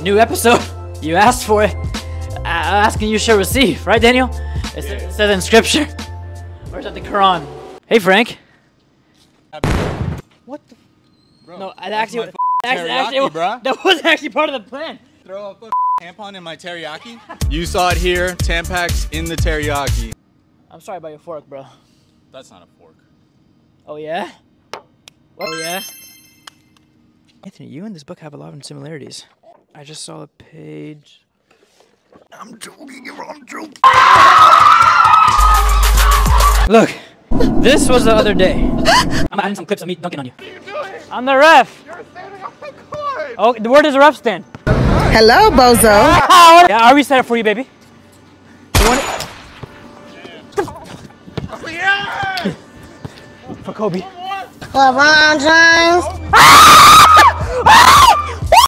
New episode. You asked for it. Uh, asking you shall receive, right, Daniel? It, says, says in scripture. Or is that the Quran? Hey, Frank. What the? Bro, No, I actually, my f- actually, teriyaki, actually bruh. that was actually part of the plan. Throw a f- tampon in my teriyaki. You saw it here. Tampax in the teriyaki. I'm sorry about your fork, bro. That's not a fork. Oh yeah. Oh yeah. Anthony, you and this book have a lot of similarities. I just saw a page. I'm joking. I'm joking. Look, this was the other day. I'm adding some clips of me dunking on you. What are you doing? I'm the ref. You're standing on the court. Oh, where does the ref stand? Hello, Bozo. Yeah, I reset it for you, baby. You want it? Yeah. For Kobe. LeBron James. Ah!